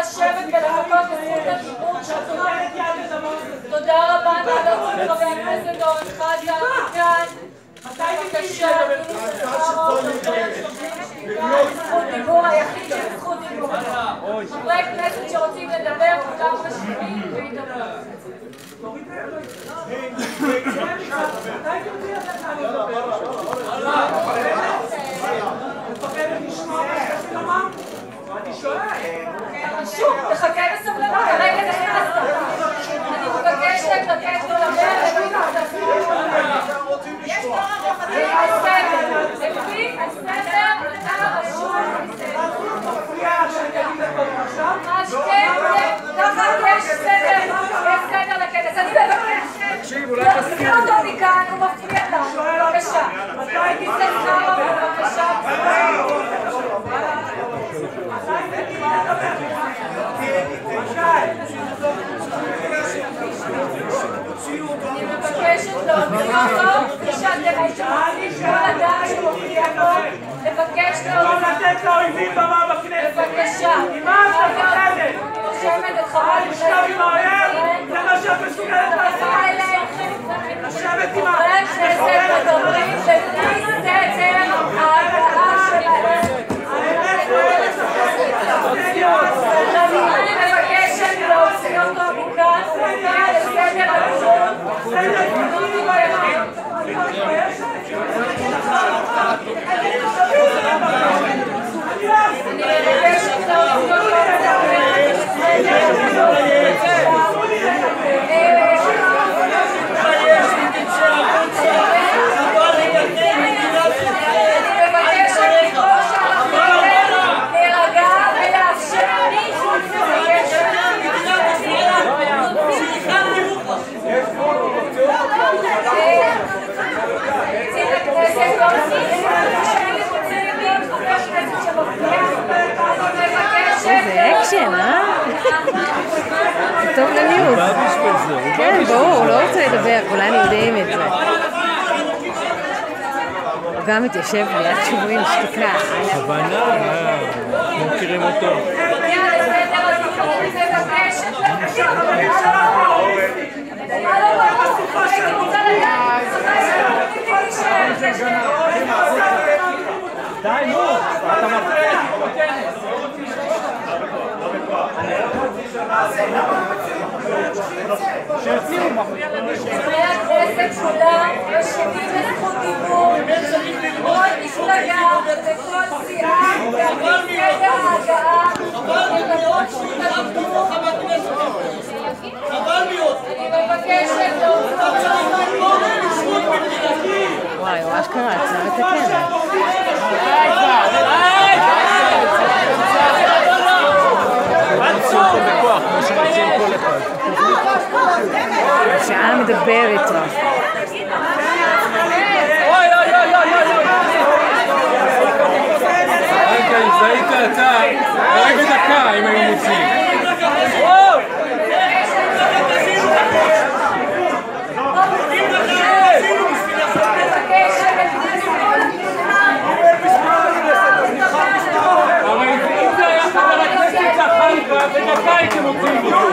לשבת ולחכות לזכות הדיבור שלך. תודה רבה, נא להוציא חבר הכנסת אורן חזן מכאן. בבקשה, זכות דיבור, היחיד שיש זכות דיבור. חברי כנסת שרוצים לדבר, כולם משאירים וידברו. שוב, תחכה בסבלנות, הרגע נכנסת. אני מבקשת לתת לו לדבר, הסדר, לפי הסדר, אתה רשום. יש יש לכנס. אני מבקשת להוציא אותו מכאן, הוא מפריע לנו. בבקשה. ניסן חרא, בבקשה. אני מבקשת להוציא אותו, כפי שאתם רוצים כל אדם שמופיע פה, לבקש להוציא. לתת לאויבים במה בכנסת. בבקשה. ממה את מפחדת? רושמת את חברת לשכב עם האויב? זה מה שאת É טוב לניוז. כן, ברור, הוא לא רוצה לדבר, כולנו יודעים את זה. הוא גם מתיישב ליד שבויים שתיקה. בכוונה, אה, לא מכירים אותו. די, נו, אתה מפריע. חברי הכנסת כולם רשומים לזכות דיבור, כל מפלגה וכל סיעה, לפי סדר ההגעה. אני מבקשת להוציא וואי, הוא אשכרה עצר את הכנס. Africa, Africa, Africa, Africa,